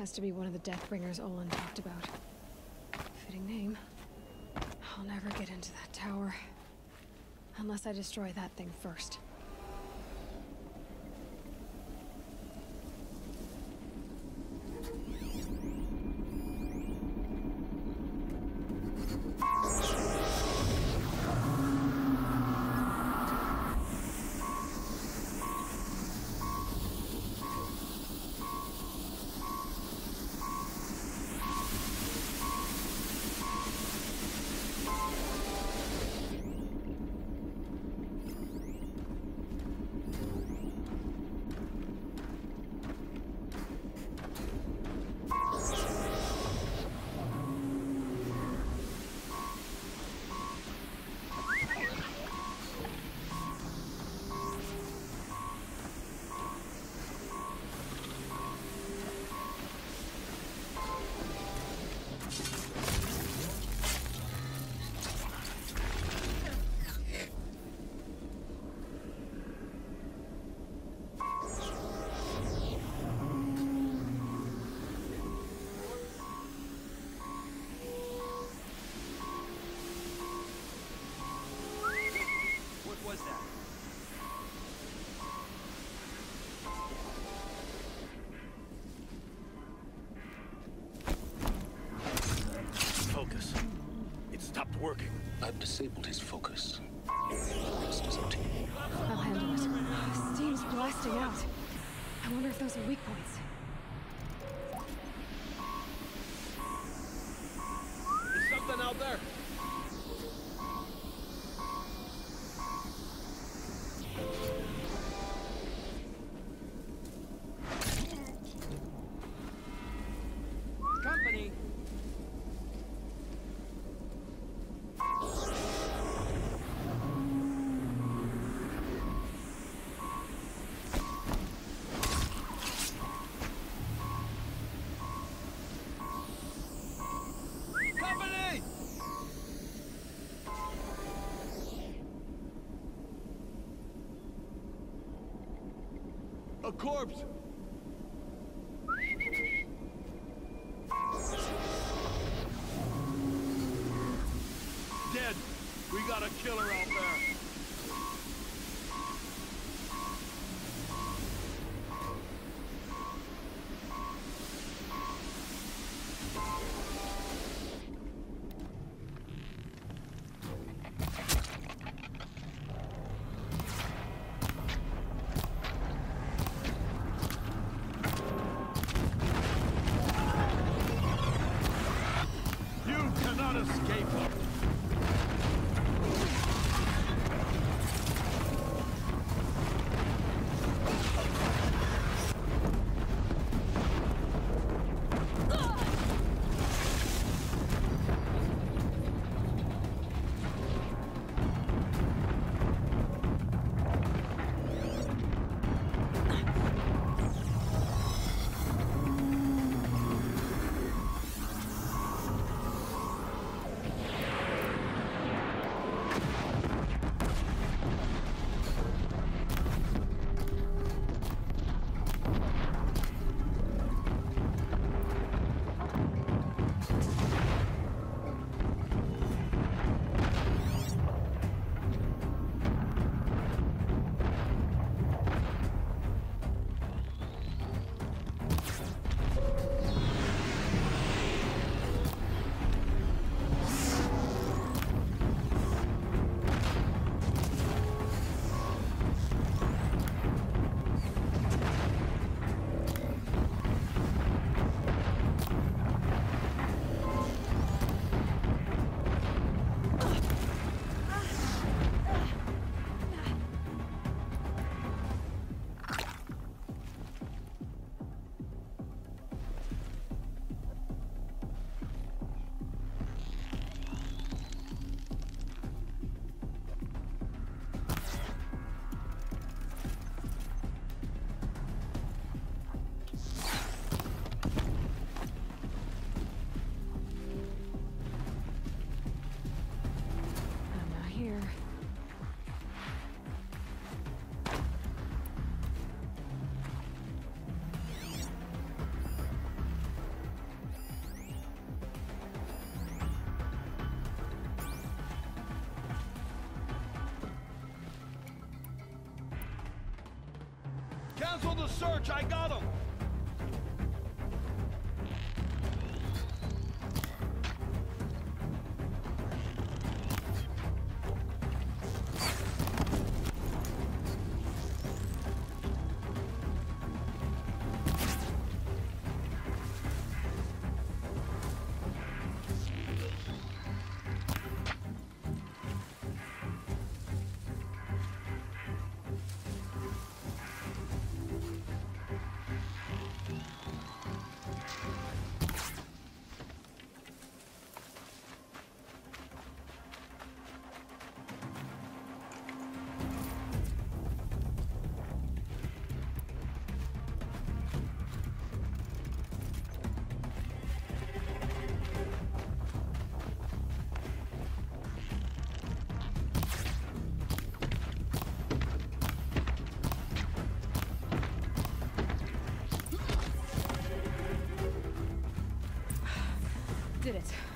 Has to be one of the Deathbringers Olin talked about. Fitting name. I'll never get into that tower. Unless I destroy that thing first. Disabled his focus. Rest is up. I'll handle it. Steam's blasting out. I wonder if those are weak points. There's something out there. A corpse! Dead! We got a killer out there! Escape! Cancel the search. I got him. Did it.